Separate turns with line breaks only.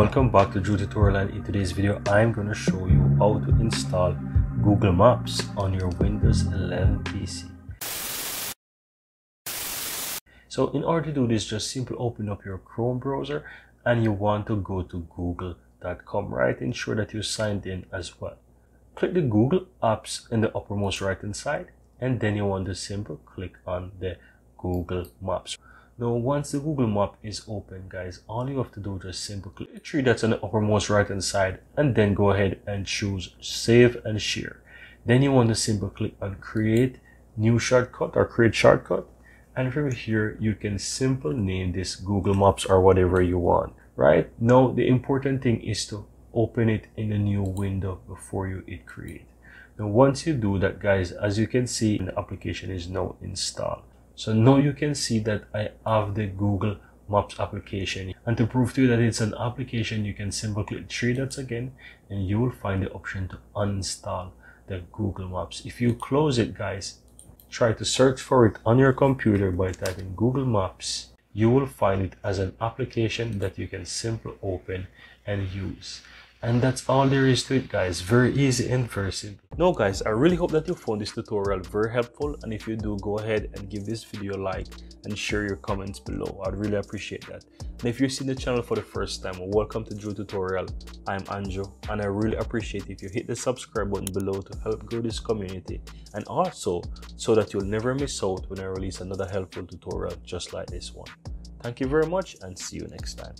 welcome back to Drew Tutorial and in today's video I'm going to show you how to install Google Maps on your Windows 11 PC. So in order to do this just simply open up your Chrome browser and you want to go to google.com right ensure that you're signed in as well. Click the Google apps in the uppermost right hand side and then you want to simply click on the Google Maps. Now once the Google Map is open guys, all you have to do is just simply click the tree that's on the uppermost right hand side and then go ahead and choose save and share. Then you want to simply click on create new shortcut or create shortcut and from here you can simply name this Google Maps or whatever you want, right? Now the important thing is to open it in a new window before you hit create. Now once you do that guys, as you can see the application is now installed. So now you can see that I have the Google Maps application. And to prove to you that it's an application, you can simply click three dots again and you will find the option to uninstall the Google Maps. If you close it guys, try to search for it on your computer by typing Google Maps. You will find it as an application that you can simply open and use. And that's all there is to it guys, very easy and very simple. Now guys, I really hope that you found this tutorial very helpful and if you do, go ahead and give this video a like and share your comments below. I'd really appreciate that. And if you're seeing the channel for the first time, welcome to Drew Tutorial. I'm Anjo and I really appreciate if you hit the subscribe button below to help grow this community and also so that you'll never miss out when I release another helpful tutorial just like this one. Thank you very much and see you next time.